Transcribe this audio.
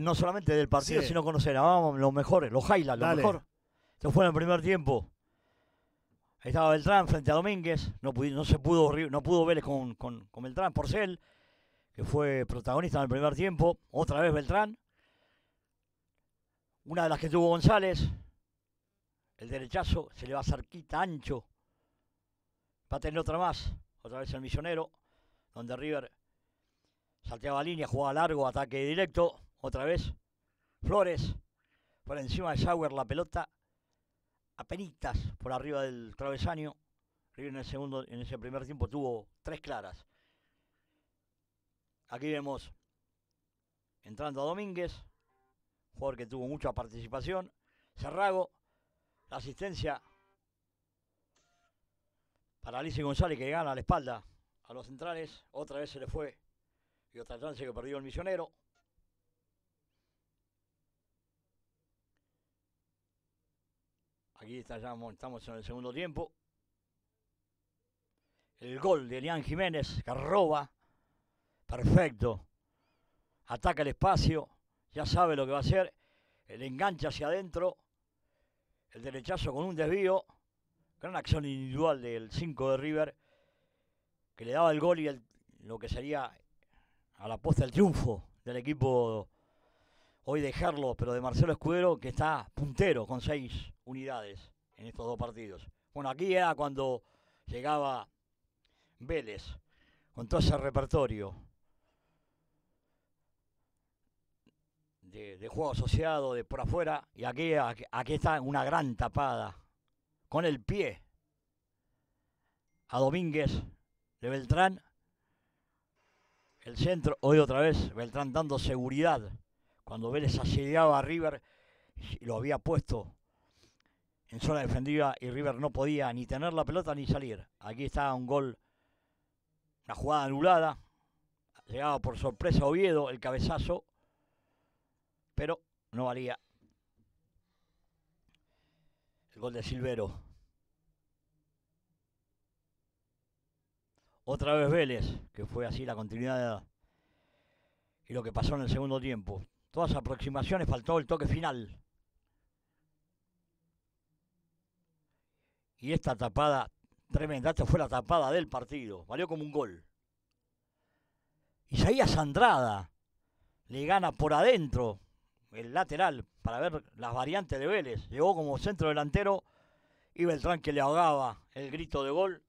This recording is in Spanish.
no solamente del partido, Sí. sino conocer a vamos, los mejores, los highlights, lo mejor. Esto fue en el primer tiempo. Ahí estaba Beltrán frente a Domínguez. No, pudi- no se pudo, no pudo Vélez con, con, con Beltrán, Porcel, que fue protagonista en el primer tiempo. Otra vez Beltrán. Una de las que tuvo González. El derechazo se le va cerquita, ancho. Va a tener otra más. Otra vez el misionero. Donde River salteaba línea, jugaba largo, ataque directo. Otra vez. Flores. Por encima de Sauer la pelota. Apenitas por arriba del travesaño. River en el segundo, en ese primer tiempo tuvo tres claras. Aquí vemos entrando a Domínguez, jugador que tuvo mucha participación. Cerrago, la asistencia para Alicia González que gana a la espalda a los centrales. Otra vez se le fue. Y otra chance que perdió el misionero. Aquí estamos en el segundo tiempo. El gol de Elian Jiménez que roba. Perfecto. Ataca el espacio. Ya sabe lo que va a hacer. El enganche hacia adentro. El derechazo con un desvío. Gran acción individual del 5 de River. Que le daba el gol y lo que sería a la posta el triunfo del equipo hoy de Gerlo, pero de Marcelo Escudero, que está puntero con seis unidades en estos dos partidos. Bueno, aquí era cuando llegaba Vélez, con todo ese repertorio de, de juego asociado, de por afuera, y aquí, aquí, aquí está una gran tapada, con el pie, a Domínguez de Beltrán, el centro, hoy otra vez, Beltrán dando seguridad, cuando Vélez asediaba a River y lo había puesto en zona defensiva y River no podía ni tener la pelota ni salir. Aquí está un gol, una jugada anulada. Llegaba por sorpresa Oviedo el cabezazo, pero no valía. El gol de Silvero. Otra vez Vélez, que fue así la continuidad y lo que pasó en el segundo tiempo. Todas aproximaciones, faltó el toque final. Y esta tapada tremenda, esta fue la tapada del partido, valió como un gol. Isaías Andrada le gana por adentro el lateral para ver las variantes de Vélez. Llegó como centro delantero y Beltrán que le ahogaba el grito de gol.